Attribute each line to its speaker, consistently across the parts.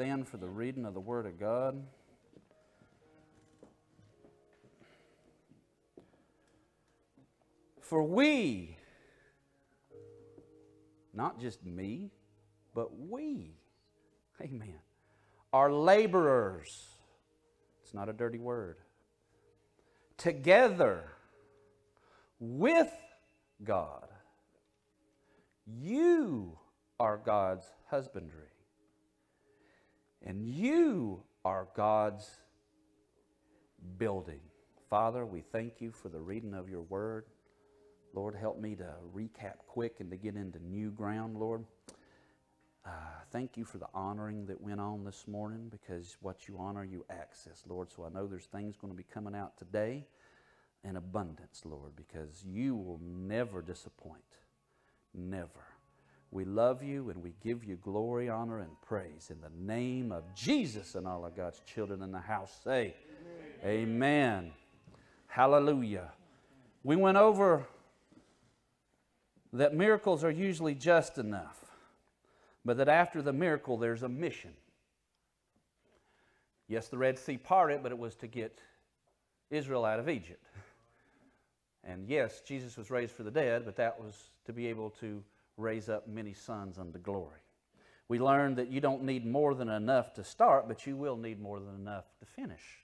Speaker 1: stand for the reading of the Word of God. For we, not just me, but we, amen, are laborers. It's not a dirty word. Together with God. You are God's husbandry. And you are God's building. Father, we thank you for the reading of your word. Lord, help me to recap quick and to get into new ground, Lord. Uh, thank you for the honoring that went on this morning because what you honor, you access, Lord. So I know there's things going to be coming out today in abundance, Lord, because you will never disappoint. Never. We love you and we give you glory, honor, and praise in the name of Jesus and all of God's children in the house say, Amen. Amen. Hallelujah. We went over that miracles are usually just enough, but that after the miracle, there's a mission. Yes, the Red Sea parted, but it was to get Israel out of Egypt. And yes, Jesus was raised for the dead, but that was to be able to raise up many sons unto glory. We learned that you don't need more than enough to start, but you will need more than enough to finish.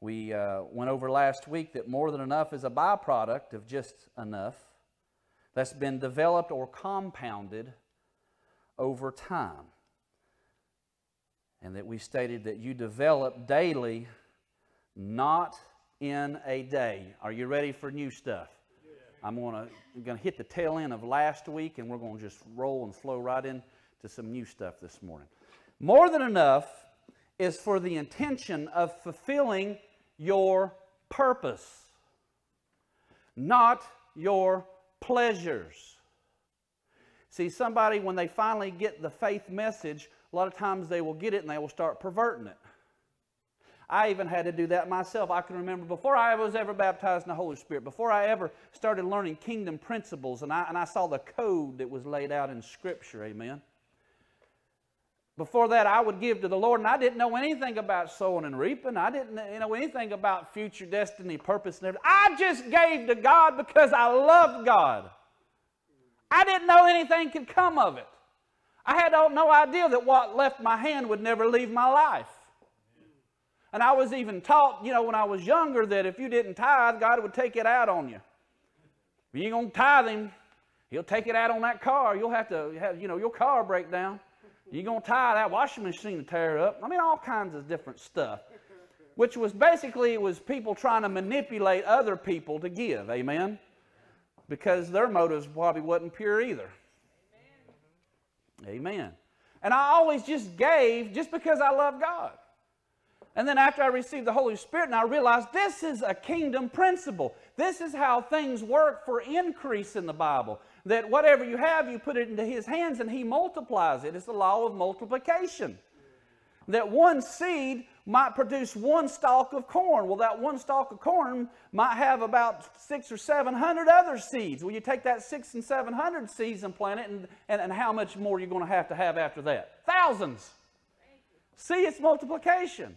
Speaker 1: We uh, went over last week that more than enough is a byproduct of just enough that's been developed or compounded over time. And that we stated that you develop daily, not in a day. Are you ready for new stuff? I'm going to hit the tail end of last week, and we're going to just roll and flow right into some new stuff this morning. More than enough is for the intention of fulfilling your purpose, not your pleasures. See, somebody, when they finally get the faith message, a lot of times they will get it and they will start perverting it. I even had to do that myself. I can remember before I was ever baptized in the Holy Spirit, before I ever started learning kingdom principles, and I, and I saw the code that was laid out in Scripture, amen. Before that, I would give to the Lord, and I didn't know anything about sowing and reaping. I didn't you know anything about future destiny, purpose, and everything. I just gave to God because I loved God. I didn't know anything could come of it. I had no idea that what left my hand would never leave my life. And I was even taught, you know, when I was younger that if you didn't tithe, God would take it out on you. If you ain't going to tithe Him, He'll take it out on that car. You'll have to have, you know, your car break down. You're going to tie that washing machine to tear up. I mean, all kinds of different stuff. Which was basically, it was people trying to manipulate other people to give. Amen? Because their motives probably wasn't pure either. Amen. Amen. And I always just gave just because I love God. And then after I received the Holy Spirit, and I realized this is a kingdom principle. This is how things work for increase in the Bible. That whatever you have, you put it into His hands and He multiplies it. It's the law of multiplication. That one seed might produce one stalk of corn. Well, that one stalk of corn might have about six or seven hundred other seeds. Well, you take that six and seven hundred seeds and plant it, and, and, and how much more are you going to have to have after that? Thousands. See, it's multiplication.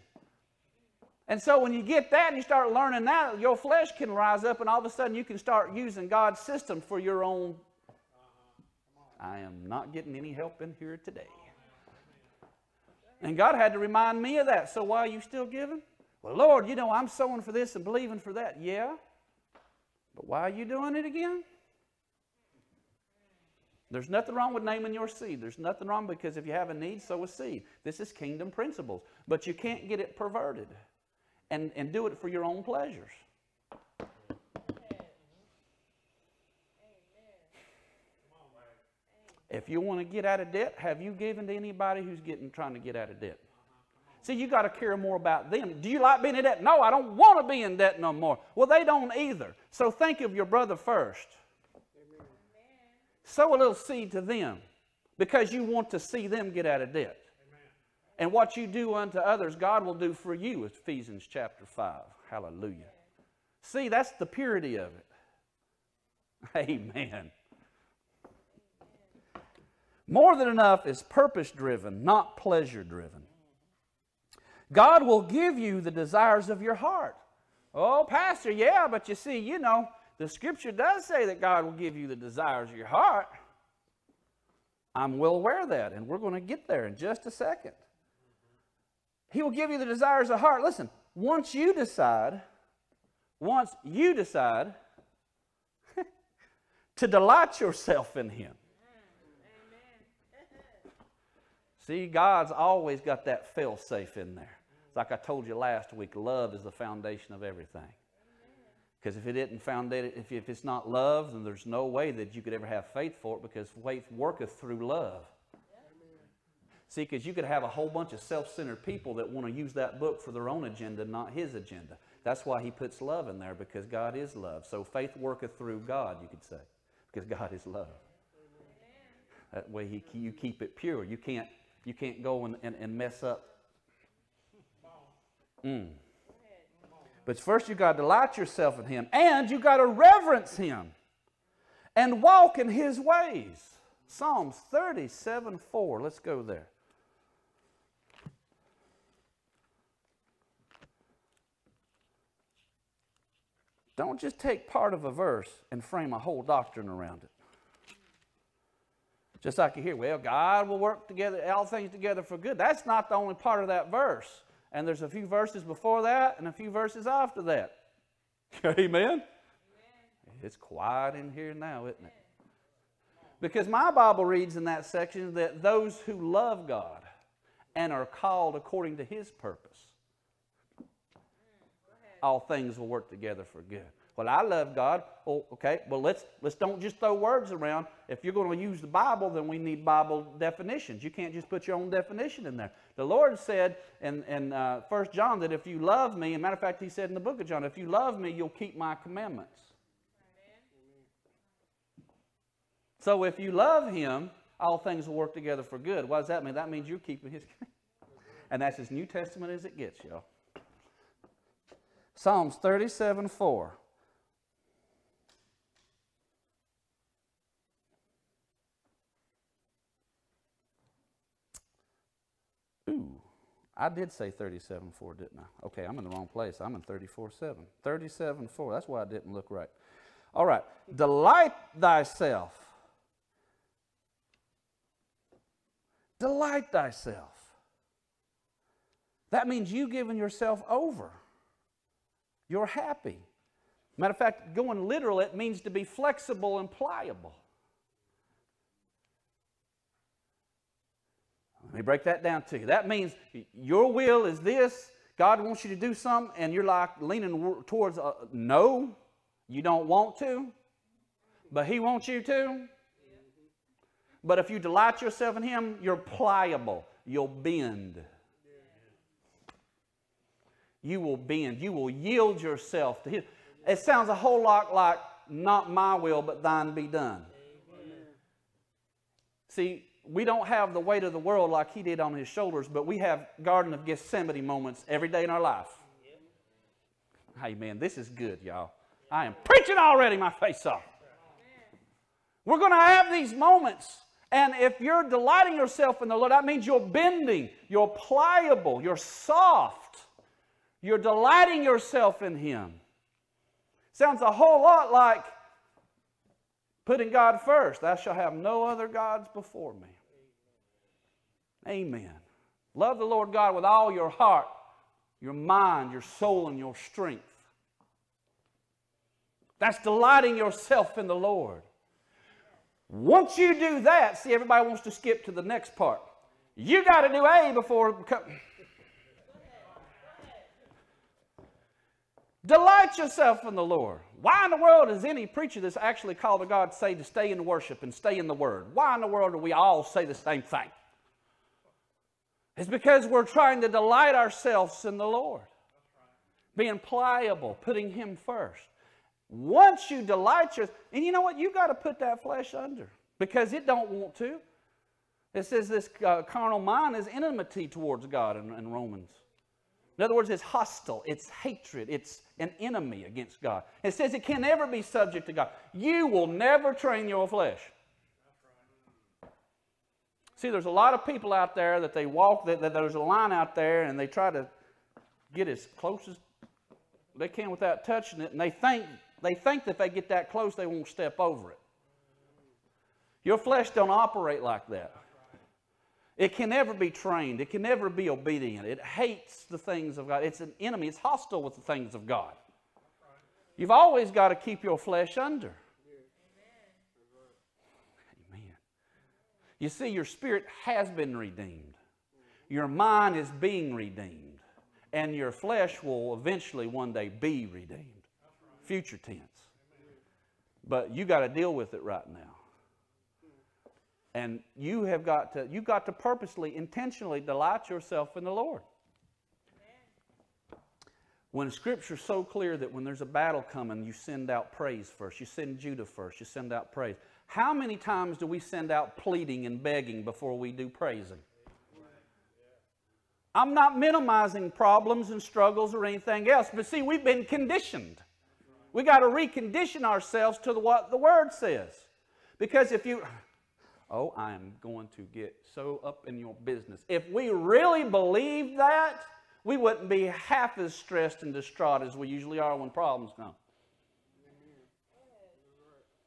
Speaker 1: And so when you get that and you start learning that, your flesh can rise up and all of a sudden you can start using God's system for your own. I am not getting any help in here today. And God had to remind me of that. So why are you still giving? Well, Lord, you know, I'm sowing for this and believing for that. Yeah. But why are you doing it again? There's nothing wrong with naming your seed. There's nothing wrong because if you have a need, sow a seed. This is kingdom principles. But you can't get it perverted and, and do it for your own pleasures. If you want to get out of debt, have you given to anybody who's getting trying to get out of debt? See, you got to care more about them. Do you like being in debt? No, I don't want to be in debt no more. Well, they don't either. So think of your brother first. Amen. Sow a little seed to them because you want to see them get out of debt. And what you do unto others, God will do for you, Ephesians chapter 5. Hallelujah. See, that's the purity of it. Amen. More than enough is purpose driven, not pleasure driven. God will give you the desires of your heart. Oh, Pastor, yeah, but you see, you know, the scripture does say that God will give you the desires of your heart. I'm well aware of that, and we're going to get there in just a second. He will give you the desires of heart. Listen, once you decide, once you decide to delight yourself in Him. See, God's always got that fail safe in there. It's Like I told you last week, love is the foundation of everything. Because if it isn't founded, if, if it's not love, then there's no way that you could ever have faith for it because faith worketh through love. See, because you could have a whole bunch of self centered people that want to use that book for their own agenda, not his agenda. That's why he puts love in there because God is love. So faith worketh through God, you could say, because God is love. That way he, you keep it pure. You can't, you can't go and, and, and mess up. Mm. But first you got to delight yourself in him and you got to reverence him and walk in his ways. Psalms 37 4. Let's go there. Don't just take part of a verse and frame a whole doctrine around it. Just like you hear, well, God will work together, all things together for good. That's not the only part of that verse. And there's a few verses before that and a few verses after that. Amen? Amen. It's quiet in here now, isn't it? Because my Bible reads in that section that those who love God and are called according to his purpose all things will work together for good. Well, I love God. Oh, okay. Well, let's let's don't just throw words around. If you're going to use the Bible, then we need Bible definitions. You can't just put your own definition in there. The Lord said in in uh, First John that if you love me, and matter of fact, He said in the book of John, if you love me, you'll keep my commandments. So if you love Him, all things will work together for good. What does that mean? That means you're keeping His, and that's as New Testament as it gets, y'all. Psalms 37 4. Ooh, I did say 37 4, didn't I? Okay, I'm in the wrong place. I'm in 34 7. 37 4. That's why I didn't look right. All right. Delight thyself. Delight thyself. That means you giving yourself over you're happy. Matter of fact, going literal, it means to be flexible and pliable. Let me break that down to you. That means your will is this. God wants you to do something, and you're like leaning towards a, no, you don't want to, but He wants you to. But if you delight yourself in Him, you're pliable. You'll bend you will bend. You will yield yourself to Him. It sounds a whole lot like, not my will, but thine be done. Amen. See, we don't have the weight of the world like He did on His shoulders, but we have Garden of Gethsemane moments every day in our life. Yep. Amen. This is good, y'all. I am preaching already my face off. We're going to have these moments. And if you're delighting yourself in the Lord, that means you're bending, you're pliable, you're soft. You're delighting yourself in Him. Sounds a whole lot like putting God first. Thou shalt have no other gods before me. Amen. Love the Lord God with all your heart, your mind, your soul, and your strength. That's delighting yourself in the Lord. Once you do that, see, everybody wants to skip to the next part. You got to do A before. Delight yourself in the Lord. Why in the world does any preacher that's actually called to God say to stay in worship and stay in the Word? Why in the world do we all say the same thing? It's because we're trying to delight ourselves in the Lord. Being pliable, putting Him first. Once you delight yourself, and you know what? you got to put that flesh under because it don't want to. It says this uh, carnal mind is enmity towards God in, in Romans. In other words, it's hostile, it's hatred, it's an enemy against God. It says it can never be subject to God. You will never train your flesh. See, there's a lot of people out there that they walk, that, that there's a line out there, and they try to get as close as they can without touching it, and they think, they think that if they get that close, they won't step over it. Your flesh don't operate like that. It can never be trained. It can never be obedient. It hates the things of God. It's an enemy. It's hostile with the things of God. You've always got to keep your flesh under. Amen. You see, your spirit has been redeemed. Your mind is being redeemed. And your flesh will eventually one day be redeemed. Future tense. But you got to deal with it right now. And you have got to, you've got to purposely, intentionally delight yourself in the Lord. When Scripture's so clear that when there's a battle coming, you send out praise first. You send Judah first. You send out praise. How many times do we send out pleading and begging before we do praising? I'm not minimizing problems and struggles or anything else, but see, we've been conditioned. We got to recondition ourselves to the, what the Word says. Because if you, oh, I am going to get so up in your business. If we really believe that, we wouldn't be half as stressed and distraught as we usually are when problems come.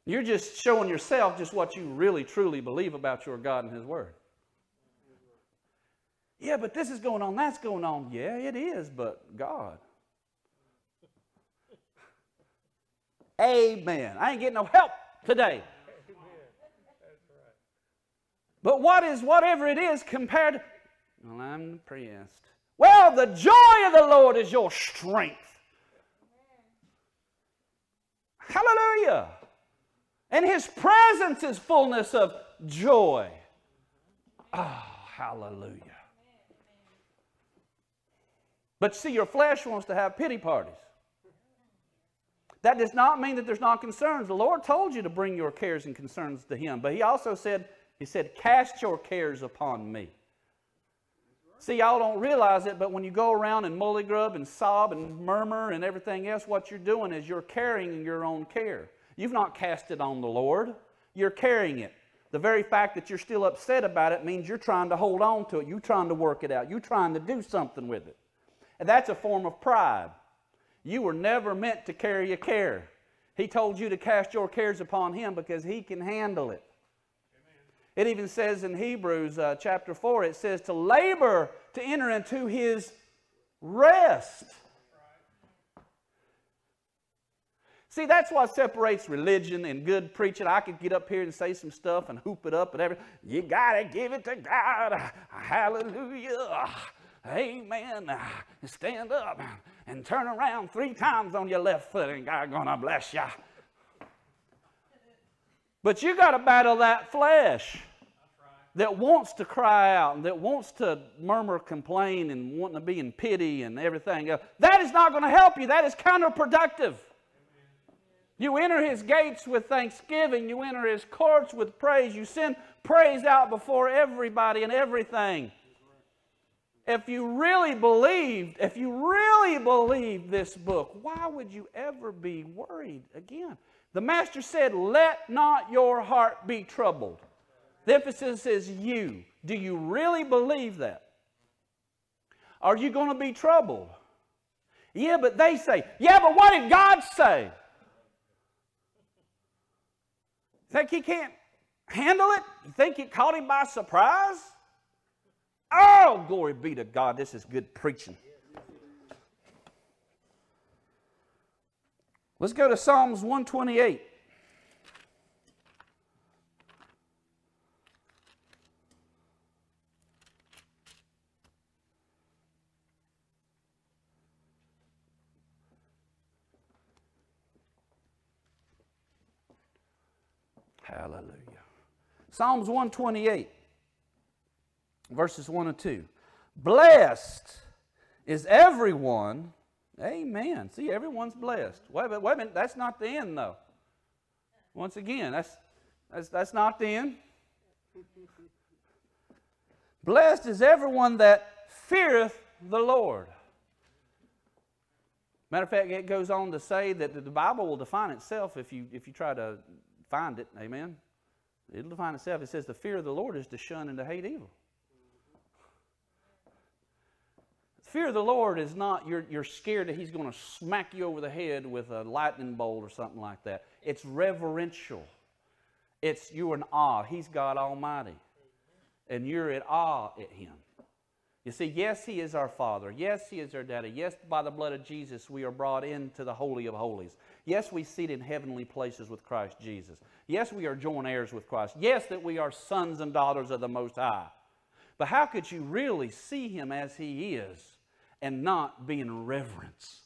Speaker 1: You're just showing yourself just what you really truly believe about your God and His Word. Yeah, but this is going on, that's going on. Yeah, it is, but God. Amen. I ain't getting no help today. But what is whatever it is compared well, I'm depressed. Well, the joy of the Lord is your strength. Hallelujah. And his presence is fullness of joy. Oh, hallelujah. But see, your flesh wants to have pity parties. That does not mean that there's not concerns. The Lord told you to bring your cares and concerns to Him, but He also said, He said, cast your cares upon me. See, y'all don't realize it, but when you go around and mully grub and sob and murmur and everything else, what you're doing is you're carrying your own care. You've not cast it on the Lord, you're carrying it. The very fact that you're still upset about it means you're trying to hold on to it. You're trying to work it out. You're trying to do something with it. And that's a form of pride. You were never meant to carry a care. He told you to cast your cares upon Him because He can handle it. It even says in Hebrews uh, chapter 4, it says to labor to enter into his rest. See, that's what separates religion and good preaching. I could get up here and say some stuff and hoop it up and everything. You got to give it to God. Hallelujah. Amen. Stand up and turn around three times on your left foot and God gonna bless you. But you got to battle that flesh that wants to cry out and that wants to murmur, complain, and wanting to be in pity and everything else. That is not going to help you. That is counterproductive. You enter his gates with thanksgiving. You enter his courts with praise. You send praise out before everybody and everything. If you really believed, if you really believed this book, why would you ever be worried again? The master said, Let not your heart be troubled. The emphasis is you. Do you really believe that? Are you going to be troubled? Yeah, but they say, yeah, but what did God say? Think he can't handle it? You think it caught him by surprise? Oh, glory be to God. This is good preaching. Let's go to Psalms 128. Hallelujah. Psalms 128, verses 1 and 2. Blessed is everyone. Amen. See, everyone's blessed. Wait a minute, wait a minute. That's not the end, though. Once again, that's, that's, that's not the end. Blessed is everyone that feareth the Lord. Matter of fact, it goes on to say that the Bible will define itself if you, if you try to find it. Amen. It'll define itself. It says the fear of the Lord is to shun and to hate evil. The Fear of the Lord is not you're, you're scared that He's going to smack you over the head with a lightning bolt or something like that. It's reverential. It's you're in awe. He's God Almighty. And you're in awe at Him. You see, yes, He is our Father. Yes, He is our Daddy. Yes, by the blood of Jesus, we are brought into the Holy of Holies. Yes, we sit in heavenly places with Christ Jesus. Yes, we are joint heirs with Christ. Yes, that we are sons and daughters of the Most High. But how could you really see Him as He is and not be in reverence?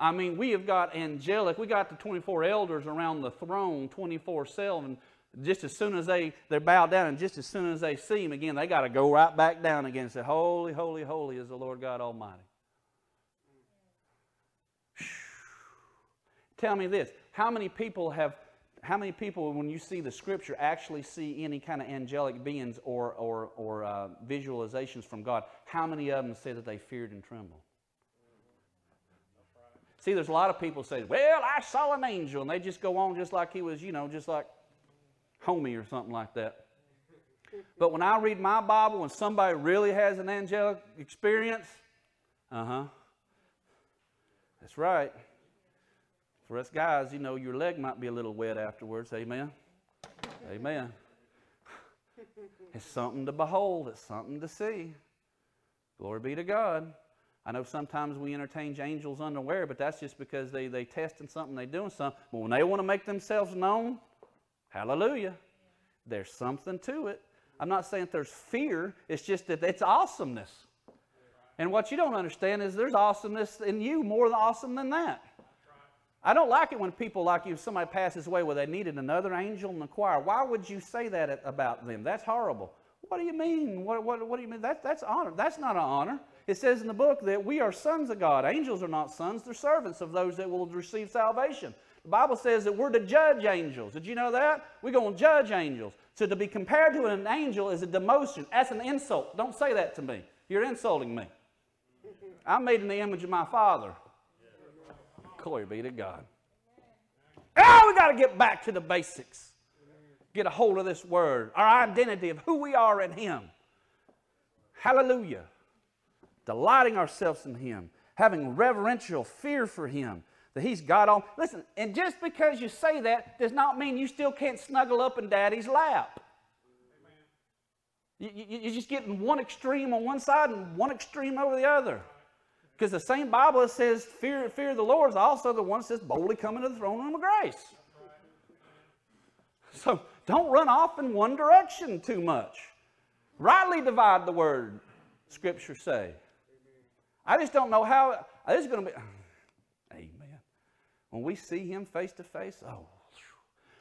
Speaker 1: I mean, we have got angelic, we got the 24 elders around the throne 24 7 just as soon as they, they bow down and just as soon as they see him again, they got to go right back down again and say, Holy, holy, holy is the Lord God Almighty. Tell me this how many people have, how many people, when you see the scripture, actually see any kind of angelic beings or, or, or uh, visualizations from God? How many of them say that they feared and trembled? See, there's a lot of people say, Well, I saw an angel, and they just go on just like he was, you know, just like homie or something like that. But when I read my Bible and somebody really has an angelic experience, uh huh. That's right. For us guys, you know, your leg might be a little wet afterwards. Amen. Amen. It's something to behold, it's something to see. Glory be to God. I know sometimes we entertain angels unaware, but that's just because they, they testing something, they doing something. But when they want to make themselves known, Hallelujah. There's something to it. I'm not saying there's fear, it's just that it's awesomeness. And what you don't understand is there's awesomeness in you more than awesome than that. I don't like it when people like you, somebody passes away where they needed another angel in the choir. Why would you say that about them? That's horrible. What do you mean? What, what, what do you mean? That, that's honor. That's not an honor. It says in the book that we are sons of God. Angels are not sons, they're servants of those that will receive salvation. The Bible says that we're to judge angels. Did you know that? We're going to judge angels. So to be compared to an angel is a demotion. That's an insult. Don't say that to me. You're insulting me. I'm made in the image of my Father. Glory be to God. Oh, we got to get back to the basics. Get a hold of this word, our identity of who we are in Him. Hallelujah. Delighting ourselves in Him, having reverential fear for Him, that he's God on. Listen, and just because you say that does not mean you still can't snuggle up in daddy's lap. You, you, you're just getting one extreme on one side and one extreme over the other. Because the same Bible that says fear, fear the Lord is also the one that says boldly come into the throne room of grace. So don't run off in one direction too much. Rightly divide the word, Scripture say. I just don't know how. This is going to be. Amen. When we see him face to face, oh,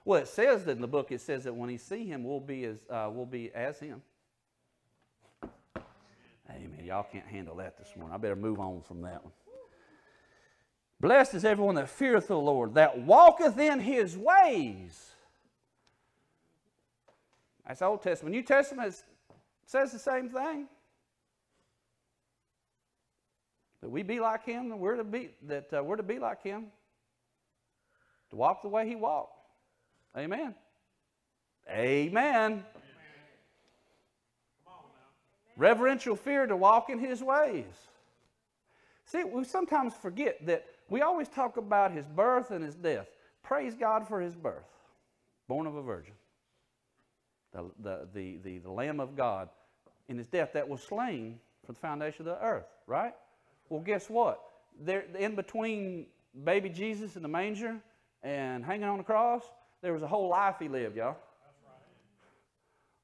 Speaker 1: well, it says that in the book, it says that when we see him, we'll be as, uh, we'll be as him. Amen. Y'all can't handle that this morning. I better move on from that one. Blessed is everyone that feareth the Lord, that walketh in his ways. That's Old Testament. New Testament says the same thing. That we be like him, that we're to be, that uh, we're to be like him to walk the way he walked. Amen. Amen. Reverential fear to walk in his ways. See, we sometimes forget that we always talk about his birth and his death. Praise God for his birth, born of a virgin. The, the, the, the, the Lamb of God in his death that was slain for the foundation of the earth, right? Well, guess what? There, in between baby Jesus in the manger and hanging on the cross, there was a whole life he lived, y'all.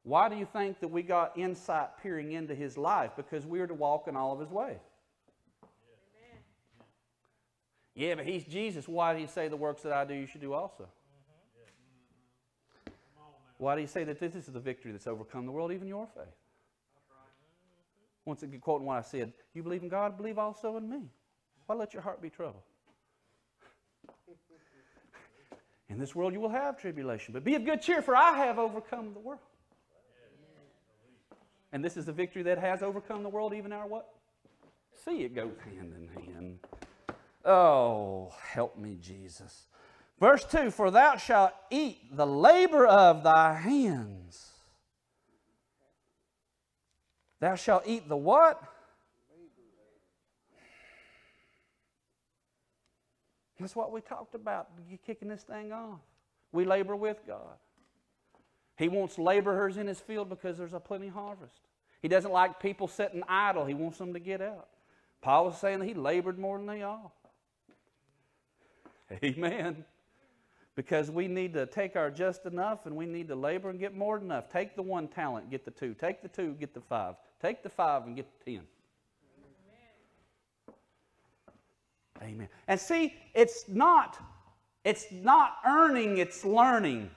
Speaker 1: Why do you think that we got insight peering into his life? Because we are to walk in all of his ways. Amen. Yeah, but he's Jesus. Why do you say the works that I do you should do also? Mm-hmm. Why do you say that this is the victory that's overcome the world, even your faith? Once again, quoting what I said, you believe in God, believe also in me. Why let your heart be troubled? In this world you will have tribulation, but be of good cheer, for I have overcome the world. And this is the victory that has overcome the world, even our what? See, it goes hand in hand. Oh, help me, Jesus. Verse 2 For thou shalt eat the labor of thy hands. Thou shalt eat the what? That's what we talked about, kicking this thing off. We labor with God. He wants laborers in his field because there's a plenty harvest. He doesn't like people sitting idle. He wants them to get out. Paul was saying he labored more than they all. Amen. Because we need to take our just enough and we need to labor and get more than enough. Take the one talent, get the two. Take the two, get the five. Take the five and get the ten. Amen. Amen. And see, it's not, it's not earning, it's learning.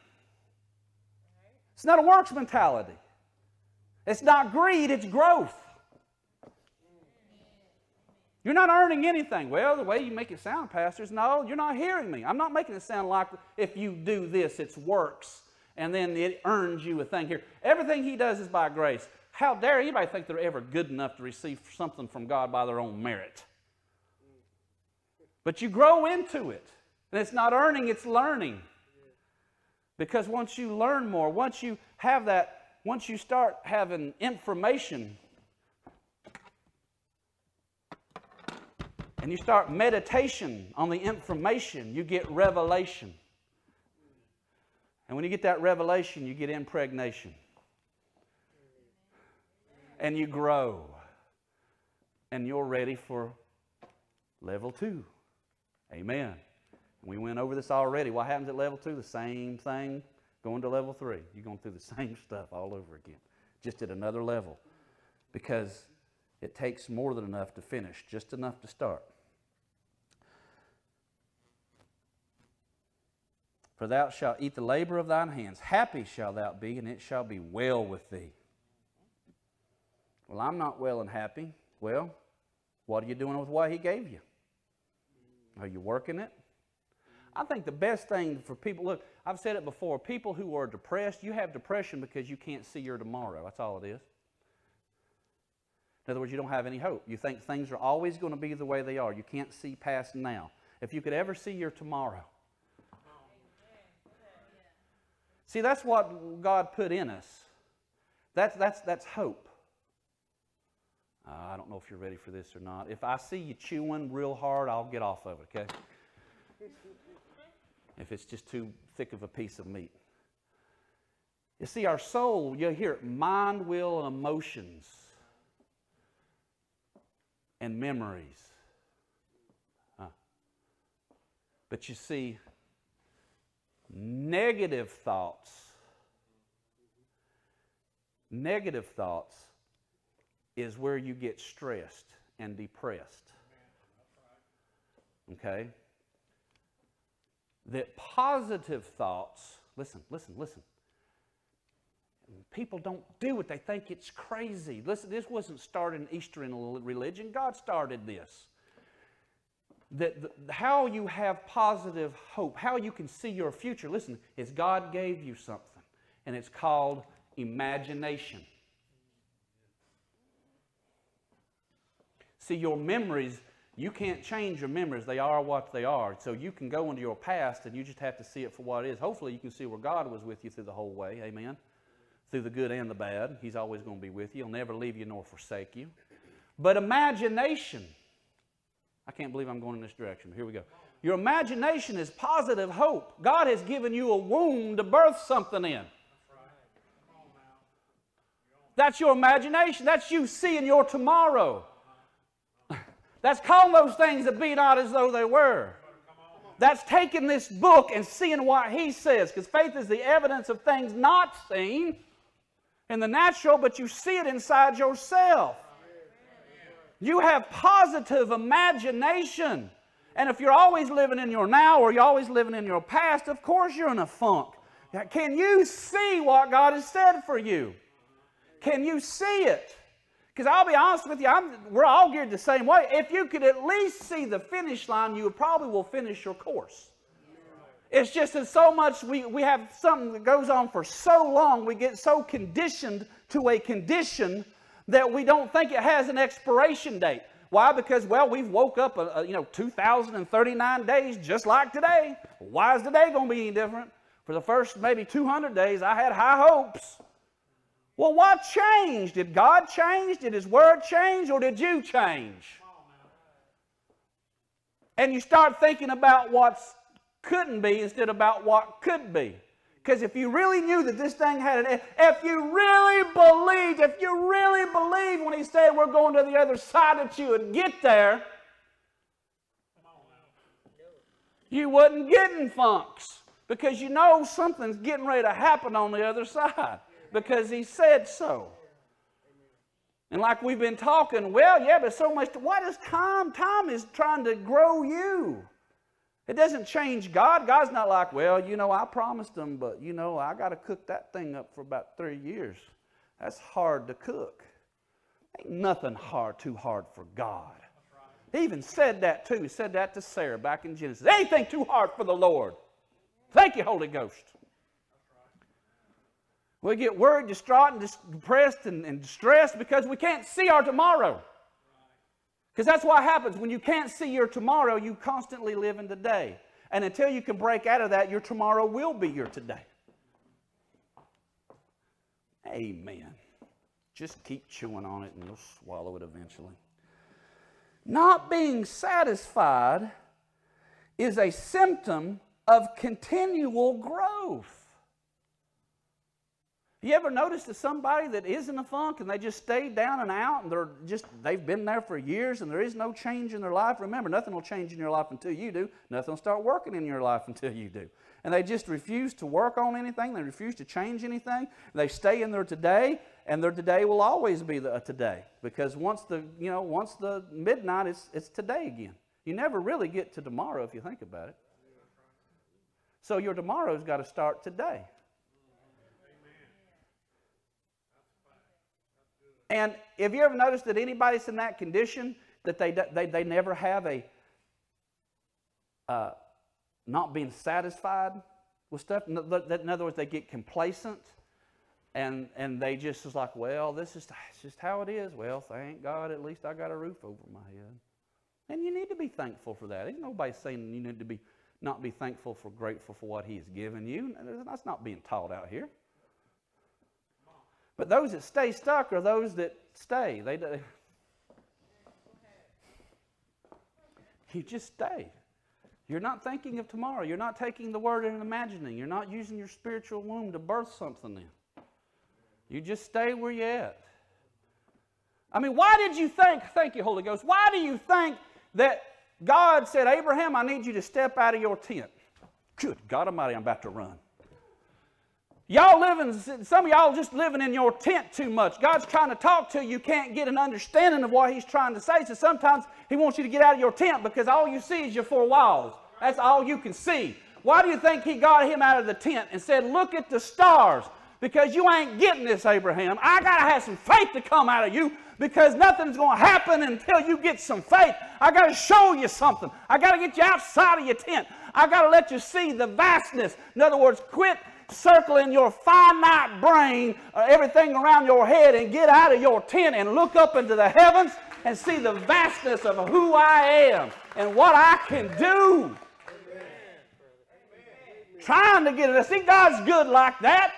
Speaker 1: It's not a works mentality. It's not greed, it's growth. You're not earning anything. Well, the way you make it sound, pastors, no, you're not hearing me. I'm not making it sound like if you do this, it's works, and then it earns you a thing here. Everything he does is by grace. How dare anybody think they're ever good enough to receive something from God by their own merit? But you grow into it. And it's not earning, it's learning. Because once you learn more, once you have that, once you start having information, and you start meditation on the information, you get revelation. And when you get that revelation, you get impregnation. And you grow. And you're ready for level two. Amen. We went over this already. What happens at level two? The same thing going to level three. You're going through the same stuff all over again, just at another level. Because it takes more than enough to finish, just enough to start. For thou shalt eat the labor of thine hands. Happy shalt thou be, and it shall be well with thee. Well, I'm not well and happy. Well, what are you doing with what he gave you? Are you working it? I think the best thing for people, look, I've said it before, people who are depressed, you have depression because you can't see your tomorrow. That's all it is. In other words, you don't have any hope. You think things are always going to be the way they are. You can't see past now. If you could ever see your tomorrow. See, that's what God put in us. That's, that's, that's hope. Uh, I don't know if you're ready for this or not. If I see you chewing real hard, I'll get off of it, okay? If it's just too thick of a piece of meat. You see, our soul, you hear it, mind, will, and emotions, and memories. But you see, negative thoughts, negative thoughts is where you get stressed and depressed. Okay? That positive thoughts, listen, listen, listen. People don't do it. They think it's crazy. Listen, this wasn't started in Eastern religion. God started this. That the, how you have positive hope, how you can see your future, listen, is God gave you something, and it's called imagination. See, your memories you can't change your memories. They are what they are. So you can go into your past and you just have to see it for what it is. Hopefully, you can see where God was with you through the whole way. Amen. Through the good and the bad. He's always going to be with you. He'll never leave you nor forsake you. But imagination, I can't believe I'm going in this direction. Here we go. Your imagination is positive hope. God has given you a womb to birth something in. That's your imagination. That's you seeing your tomorrow. That's calling those things that be not as though they were. That's taking this book and seeing what he says, because faith is the evidence of things not seen in the natural, but you see it inside yourself. You have positive imagination. And if you're always living in your now or you're always living in your past, of course you're in a funk. Can you see what God has said for you? Can you see it? Because I'll be honest with you, I'm, we're all geared the same way. If you could at least see the finish line, you probably will finish your course. It's just that so much we, we have something that goes on for so long, we get so conditioned to a condition that we don't think it has an expiration date. Why? Because, well, we've woke up, uh, uh, you know, 2,039 days just like today. Why is today going to be any different? For the first maybe 200 days, I had high hopes. Well, what changed? Did God change? Did His Word change? Or did you change? And you start thinking about what couldn't be instead of about what could be. Because if you really knew that this thing had an if you really believed, if you really believed when he said we're going to the other side that you would get there, you wasn't getting funks. Because you know something's getting ready to happen on the other side. Because he said so. And like we've been talking, well, yeah, but so much. What is time? Time is trying to grow you. It doesn't change God. God's not like, well, you know, I promised them, but you know, I got to cook that thing up for about three years. That's hard to cook. Ain't nothing hard too hard for God. He even said that too. He said that to Sarah back in Genesis. Anything too hard for the Lord. Thank you, Holy Ghost. We get worried, distraught, and depressed and, and distressed because we can't see our tomorrow. Because that's what happens. When you can't see your tomorrow, you constantly live in today. And until you can break out of that, your tomorrow will be your today. Amen. Just keep chewing on it and you'll swallow it eventually. Not being satisfied is a symptom of continual growth. You ever notice that somebody that is in a funk and they just stay down and out and they're just they've been there for years and there is no change in their life? Remember, nothing will change in your life until you do. Nothing will start working in your life until you do. And they just refuse to work on anything. They refuse to change anything. They stay in their today, and their today will always be the today because once the you know once the midnight, it's it's today again. You never really get to tomorrow if you think about it. So your tomorrow's got to start today. And have you ever noticed that anybody's in that condition that they, they, they never have a uh, not being satisfied with stuff? In other words, they get complacent and, and they just is like, well, this is just how it is. Well, thank God at least I got a roof over my head. And you need to be thankful for that. Ain't nobody saying you need to be not be thankful for grateful for what he has given you. That's not being taught out here. But those that stay stuck are those that stay. They, they you just stay. You're not thinking of tomorrow. You're not taking the word and imagining. You're not using your spiritual womb to birth something in. You just stay where you're at. I mean, why did you think, thank you, Holy Ghost, why do you think that God said, Abraham, I need you to step out of your tent? Good God Almighty, I'm about to run. Y'all living, some of y'all just living in your tent too much. God's trying to talk to you. You can't get an understanding of what He's trying to say. So sometimes He wants you to get out of your tent because all you see is your four walls. That's all you can see. Why do you think He got him out of the tent and said, Look at the stars? Because you ain't getting this, Abraham. I got to have some faith to come out of you because nothing's going to happen until you get some faith. I got to show you something. I got to get you outside of your tent. I got to let you see the vastness. In other words, quit circle in your finite brain uh, everything around your head and get out of your tent and look up into the heavens and see the vastness of who I am and what I can do. Trying to get it. See, God's good like that.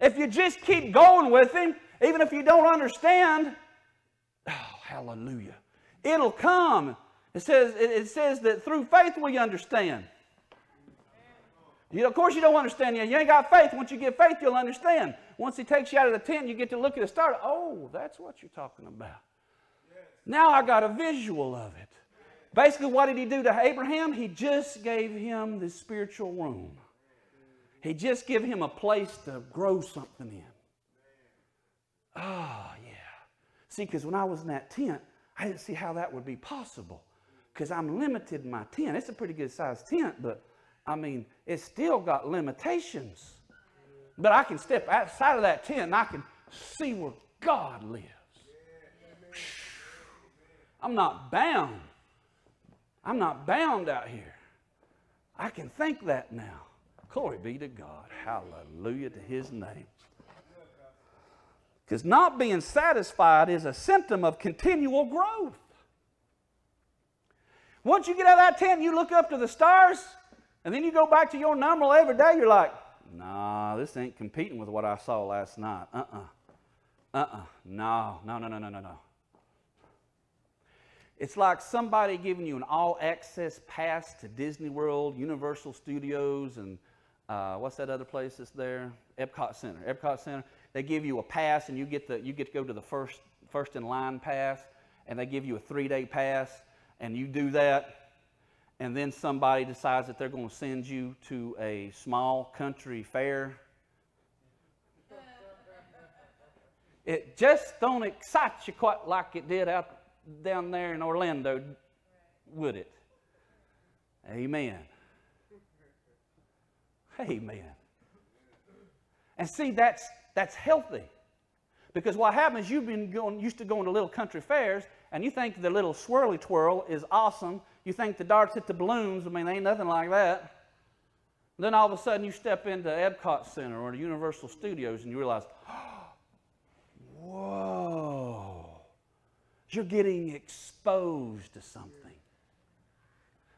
Speaker 1: If you just keep going with Him, even if you don't understand, oh, hallelujah. It'll come. It says, it says that through faith we understand. You, of course, you don't understand yet. You ain't got faith. Once you get faith, you'll understand. Once he takes you out of the tent, you get to look at the star. Oh, that's what you're talking about. Yes. Now I got a visual of it. Basically, what did he do to Abraham? He just gave him the spiritual room. He just gave him a place to grow something in. Oh, yeah. See, because when I was in that tent, I didn't see how that would be possible because I'm limited in my tent. It's a pretty good sized tent, but I mean, it's still got limitations. But I can step outside of that tent and I can see where God lives. I'm not bound. I'm not bound out here. I can think that now. Glory be to God. Hallelujah to his name. Because not being satisfied is a symptom of continual growth. Once you get out of that tent, you look up to the stars, and then you go back to your normal every day, you're like, nah, this ain't competing with what I saw last night. Uh uh-uh. uh. Uh uh. No, no, no, no, no, no, no. It's like somebody giving you an all access pass to Disney World, Universal Studios, and uh, what's that other place that's there? Epcot Center. Epcot Center. They give you a pass, and you get, the, you get to go to the first, first in line pass, and they give you a three day pass, and you do that, and then somebody decides that they're going to send you to a small country fair. It just don't excite you quite like it did out down there in Orlando, would it? Amen. Amen. And see, that's, that's healthy. Because what happens, you've been going, used to going to little country fairs, and you think the little swirly twirl is awesome. You think the darts hit the balloons. I mean, ain't nothing like that. Then all of a sudden, you step into Epcot Center or Universal Studios, and you realize, oh, whoa, you're getting exposed to something.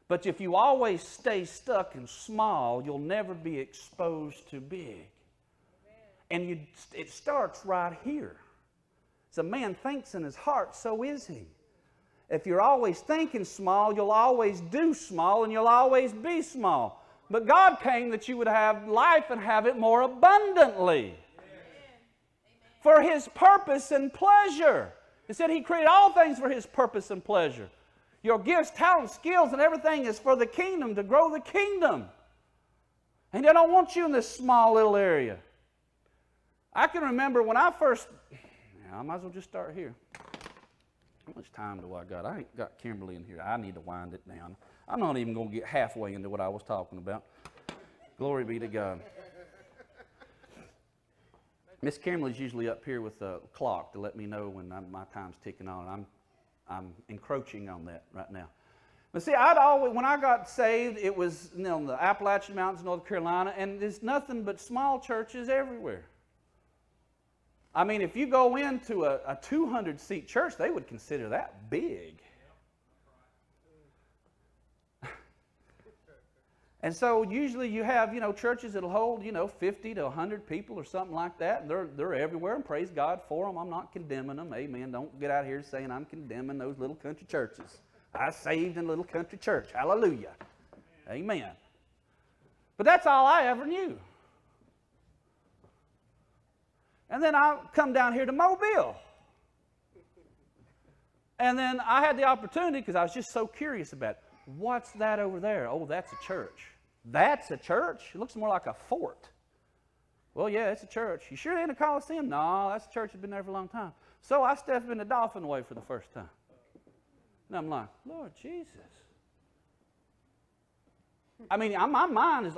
Speaker 1: But if you always stay stuck and small, you'll never be exposed to big. And you, it starts right here. As a man thinks in his heart, so is he. If you're always thinking small, you'll always do small and you'll always be small. But God came that you would have life and have it more abundantly. For His purpose and pleasure. He said He created all things for His purpose and pleasure. Your gifts, talents, skills, and everything is for the kingdom, to grow the kingdom. And He don't want you in this small little area. I can remember when I first, I might as well just start here. How much time do I got? I ain't got Kimberly in here. I need to wind it down. I'm not even going to get halfway into what I was talking about. Glory be to God. Miss Kimberly's usually up here with the clock to let me know when I'm, my time's ticking on. I'm, I'm encroaching on that right now. But see, I'd always, when I got saved, it was you know, in the Appalachian Mountains, North Carolina, and there's nothing but small churches everywhere. I mean, if you go into a, a 200 seat church, they would consider that big. And so usually you have, you know, churches that'll hold, you know, 50 to 100 people or something like that. And they're, they're everywhere and praise God for them. I'm not condemning them. Amen. Don't get out here saying I'm condemning those little country churches. I saved in a little country church. Hallelujah. Amen. Amen. But that's all I ever knew. And then I come down here to Mobile. And then I had the opportunity because I was just so curious about it. What's that over there? Oh, that's a church. That's a church? It looks more like a fort. Well, yeah, it's a church. You sure in a Coliseum? No, that's a church that's been there for a long time. So I stepped in the Dauphin Way for the first time. And I'm like, Lord Jesus. I mean, my mind is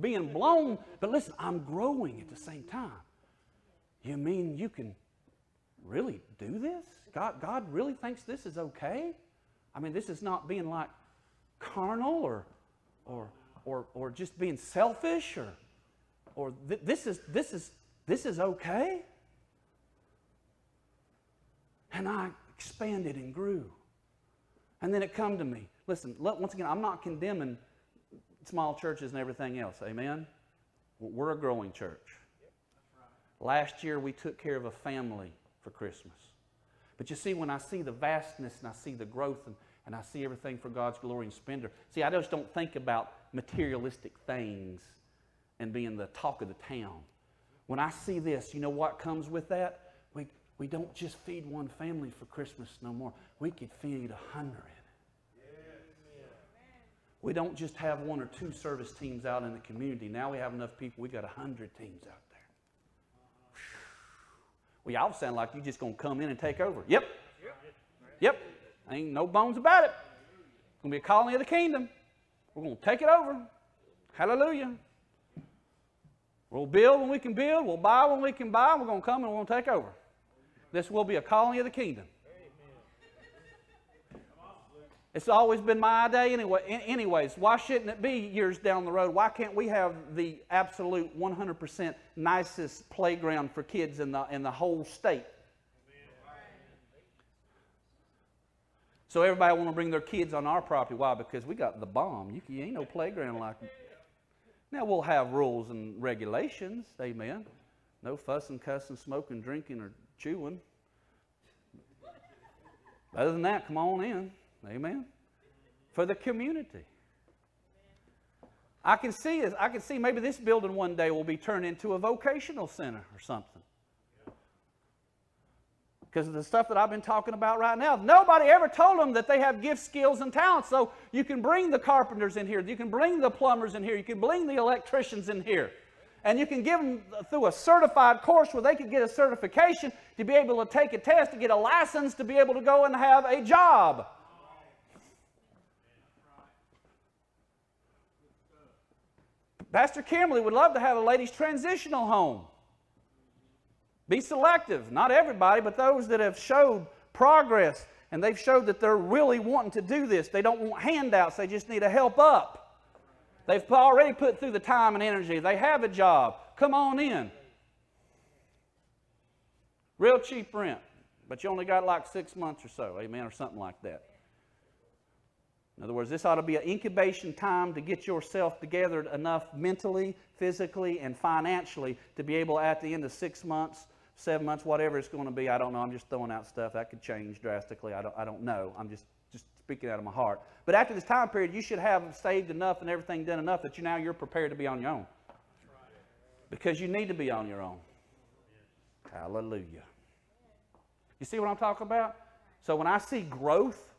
Speaker 1: being blown, but listen, I'm growing at the same time. You mean you can really do this? God, God really thinks this is okay? I mean, this is not being like carnal or, or, or, or just being selfish or, or th- this, is, this, is, this is okay? And I expanded and grew. And then it come to me. Listen, once again, I'm not condemning small churches and everything else. Amen? We're a growing church. Last year, we took care of a family for Christmas. But you see, when I see the vastness and I see the growth and, and I see everything for God's glory and splendor, see, I just don't think about materialistic things and being the talk of the town. When I see this, you know what comes with that? We, we don't just feed one family for Christmas no more. We could feed a hundred. We don't just have one or two service teams out in the community. Now we have enough people, we got a hundred teams out well, y'all sound like you're just going to come in and take over. Yep. Yep. Ain't no bones about it. Going to be a colony of the kingdom. We're going to take it over. Hallelujah. We'll build when we can build. We'll buy when we can buy. We're going to come and we're going to take over. This will be a colony of the kingdom. It's always been my idea anyway. Anyways, why shouldn't it be years down the road? Why can't we have the absolute 100% nicest playground for kids in the, in the whole state? So everybody want to bring their kids on our property. Why? Because we got the bomb. You, you ain't no playground like. Now we'll have rules and regulations. Amen. No fussing, cussing, smoking, drinking, or chewing. Other than that, come on in. Amen. For the community. I can see I can see maybe this building one day will be turned into a vocational center or something. Because of the stuff that I've been talking about right now. Nobody ever told them that they have gifts, skills, and talents. So you can bring the carpenters in here, you can bring the plumbers in here, you can bring the electricians in here. And you can give them through a certified course where they can get a certification to be able to take a test to get a license to be able to go and have a job. Pastor Kimberly would love to have a ladies' transitional home. Be selective. Not everybody, but those that have showed progress and they've showed that they're really wanting to do this. They don't want handouts, they just need a help up. They've already put through the time and energy. They have a job. Come on in. Real cheap rent, but you only got like six months or so, amen, or something like that. In other words, this ought to be an incubation time to get yourself together enough mentally, physically, and financially to be able at the end of six months, seven months, whatever it's going to be. I don't know. I'm just throwing out stuff. That could change drastically. I don't, I don't know. I'm just, just speaking out of my heart. But after this time period, you should have saved enough and everything done enough that you now you're prepared to be on your own. Because you need to be on your own. Hallelujah. You see what I'm talking about? So when I see growth,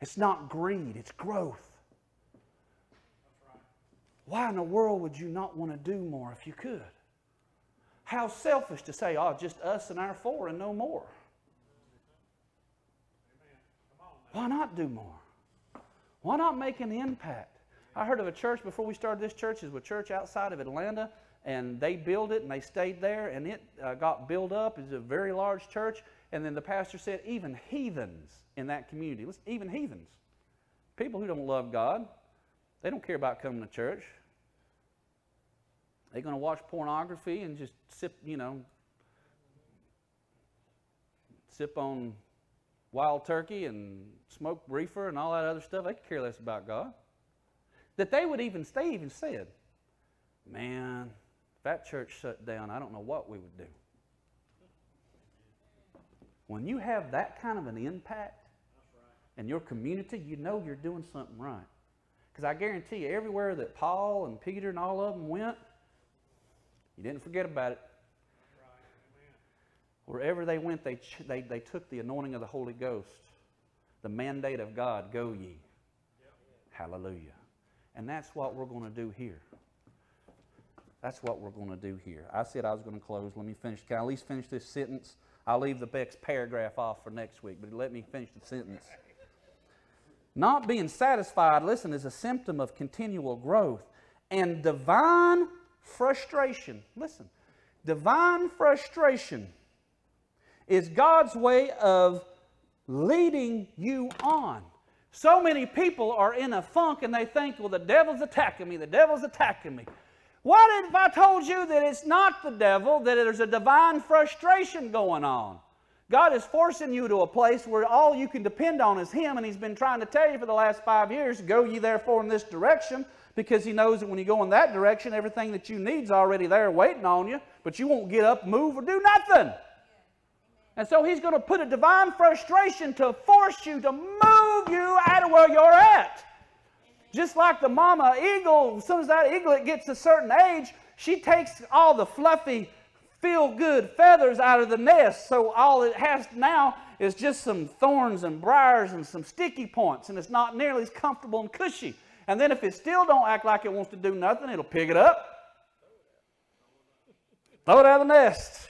Speaker 1: it's not greed, it's growth. Why in the world would you not want to do more if you could? How selfish to say, oh, just us and our four and no more. Why not do more? Why not make an impact? I heard of a church before we started this church. It was a church outside of Atlanta, and they built it and they stayed there, and it uh, got built up. It's a very large church, and then the pastor said, even heathens in that community, listen, even heathens, people who don't love God, they don't care about coming to church. They're going to watch pornography and just sip, you know, sip on wild turkey and smoke reefer and all that other stuff. They could care less about God. That they would even, they even said, man, if that church shut down, I don't know what we would do. When you have that kind of an impact in your community, you know you're doing something right. Because I guarantee you, everywhere that Paul and Peter and all of them went, you didn't forget about it. Wherever they went, they, they, they took the anointing of the Holy Ghost, the mandate of God, go ye. Yep. Hallelujah. And that's what we're going to do here. That's what we're going to do here. I said I was going to close. Let me finish. Can I at least finish this sentence? I'll leave the next paragraph off for next week, but let me finish the sentence. Not being satisfied, listen, is a symptom of continual growth and divine frustration. Listen, divine frustration is God's way of leading you on. So many people are in a funk and they think, well, the devil's attacking me, the devil's attacking me. What if I told you that it's not the devil, that there's a divine frustration going on? God is forcing you to a place where all you can depend on is Him, and He's been trying to tell you for the last five years, go ye therefore in this direction, because He knows that when you go in that direction, everything that you need is already there waiting on you, but you won't get up, move, or do nothing. And so He's going to put a divine frustration to force you to move you out of where you're at. Just like the mama eagle, as soon as that eaglet gets a certain age, she takes all the fluffy, feel good feathers out of the nest. So all it has now is just some thorns and briars and some sticky points, and it's not nearly as comfortable and cushy. And then if it still don't act like it wants to do nothing, it'll pick it up, throw it out of the nest.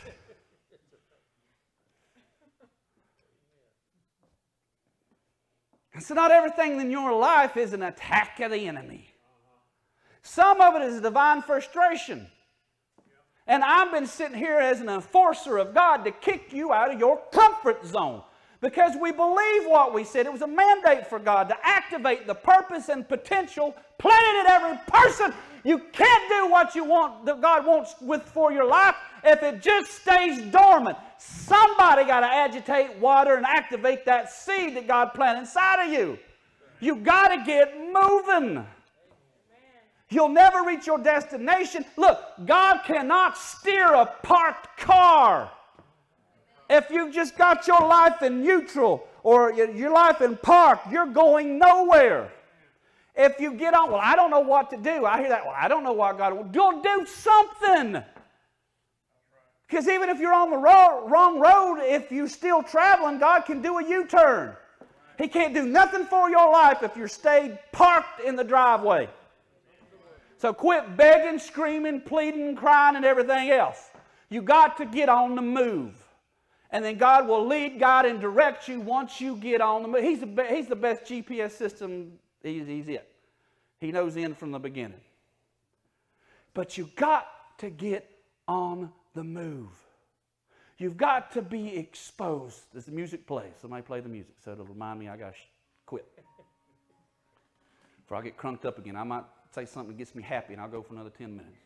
Speaker 1: And so, not everything in your life is an attack of the enemy. Some of it is divine frustration. And I've been sitting here as an enforcer of God to kick you out of your comfort zone. because we believe what we said. It was a mandate for God to activate the purpose and potential planted in every person. You can't do what you want that God wants with for your life if it just stays dormant. Somebody got to agitate, water, and activate that seed that God planted inside of you. You got to get moving. You'll never reach your destination. Look, God cannot steer a parked car. If you've just got your life in neutral or your life in park, you're going nowhere. If you get on, well, I don't know what to do. I hear that. Well, I don't know what God will do. Do something. Because even if you're on the ro- wrong road, if you're still traveling, God can do a U turn. He can't do nothing for your life if you're stayed parked in the driveway. So quit begging, screaming, pleading, crying, and everything else. You got to get on the move. And then God will lead, guide, and direct you once you get on the move. He's the, he's the best GPS system. He's, he's it. He knows in from the beginning. But you got to get on the move. You've got to be exposed. As the music plays, somebody play the music so it'll remind me I got to quit. Before I get crunked up again, I might say something that gets me happy and I'll go for another 10 minutes.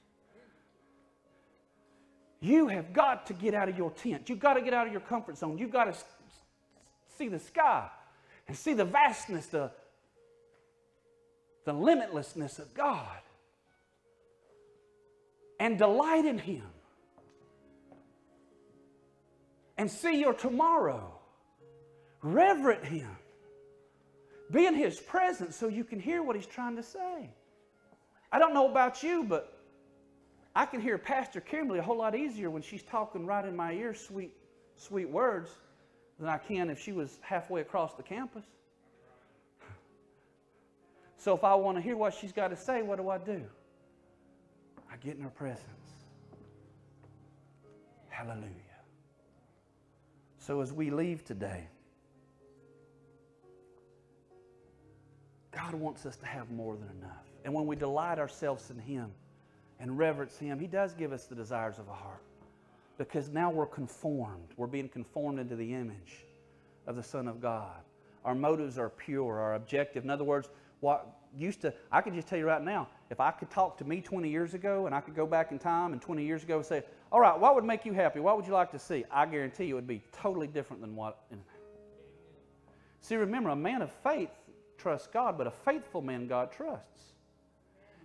Speaker 1: You have got to get out of your tent. You've got to get out of your comfort zone. You've got to see the sky and see the vastness, the, the limitlessness of God. And delight in Him. And see your tomorrow. Reverent Him. Be in His presence so you can hear what He's trying to say. I don't know about you, but I can hear Pastor Kimberly a whole lot easier when she's talking right in my ear sweet, sweet words than I can if she was halfway across the campus. So if I want to hear what she's got to say, what do I do? I get in her presence. Hallelujah. So as we leave today, God wants us to have more than enough. And when we delight ourselves in Him, and reverence Him, He does give us the desires of a heart. Because now we're conformed. We're being conformed into the image of the Son of God. Our motives are pure, our objective. In other words, what used to, I can just tell you right now, if I could talk to me 20 years ago and I could go back in time and 20 years ago and say, all right, what would make you happy? What would you like to see? I guarantee you it would be totally different than what. See, remember, a man of faith trusts God, but a faithful man God trusts.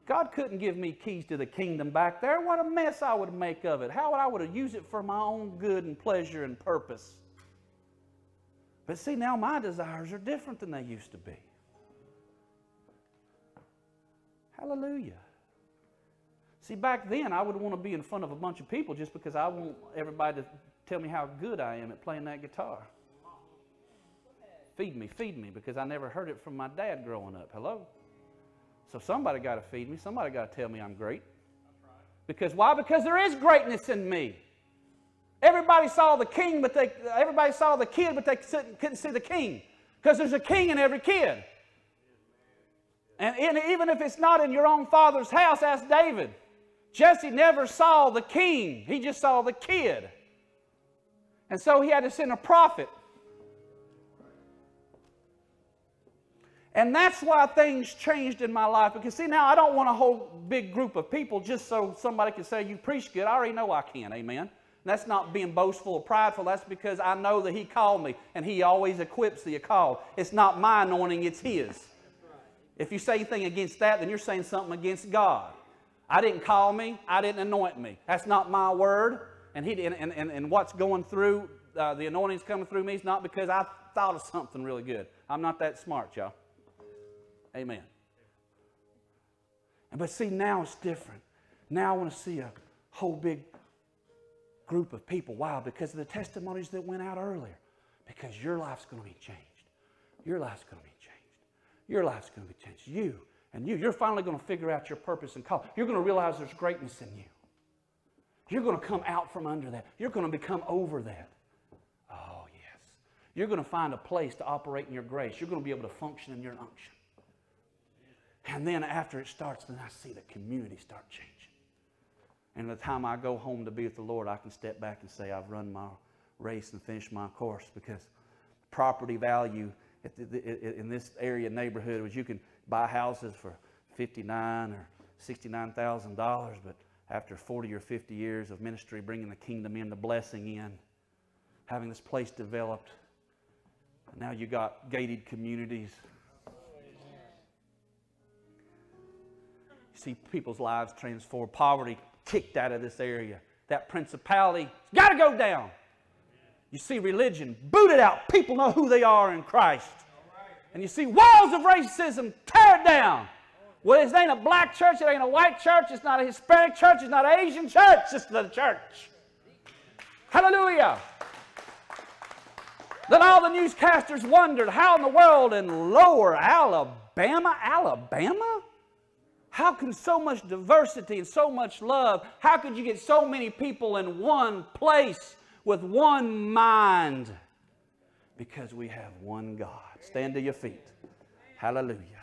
Speaker 1: God couldn't give me keys to the kingdom back there. What a mess I would make of it. How would I would have used it for my own good and pleasure and purpose. But see, now my desires are different than they used to be. Hallelujah. See, back then I would want to be in front of a bunch of people just because I want everybody to tell me how good I am at playing that guitar. Feed me, feed me, because I never heard it from my dad growing up. Hello? So somebody got to feed me. Somebody got to tell me I'm great. Because why? Because there is greatness in me. Everybody saw the king, but they everybody saw the kid, but they couldn't see the king. Because there's a king in every kid. And even if it's not in your own father's house, ask David. Jesse never saw the king, he just saw the kid. And so he had to send a prophet And that's why things changed in my life. Because, see, now I don't want a whole big group of people just so somebody can say, You preach good. I already know I can. Amen. And that's not being boastful or prideful. That's because I know that He called me and He always equips the called. It's not my anointing, it's His. If you say anything against that, then you're saying something against God. I didn't call me, I didn't anoint me. That's not my word. And, he, and, and, and what's going through, uh, the anointing's coming through me is not because I thought of something really good. I'm not that smart, y'all. Amen. But see, now it's different. Now I want to see a whole big group of people. Wow, because of the testimonies that went out earlier. Because your life's going to be changed. Your life's going to be. Your life's going to be changed. You and you. You're finally going to figure out your purpose and call. You're going to realize there's greatness in you. You're going to come out from under that. You're going to become over that. Oh, yes. You're going to find a place to operate in your grace. You're going to be able to function in your unction. And then after it starts, then I see the community start changing. And the time I go home to be with the Lord, I can step back and say, I've run my race and finished my course because property value the, in this area neighborhood was you can buy houses for 59 or $69,000, but after 40 or 50 years of ministry, bringing the kingdom in, the blessing in, having this place developed, now you got gated communities. You see people's lives transformed, poverty kicked out of this area. That principality got to go down. You see religion booted out. People know who they are in Christ. And you see walls of racism tear down. Well, it ain't a black church, it ain't a white church, it's not a Hispanic church, it's not an Asian church, it's the church. Hallelujah. Then all the newscasters wondered how in the world in lower Alabama, Alabama? How can so much diversity and so much love, how could you get so many people in one place with one mind? Because we have one God. Stand to your feet. Hallelujah.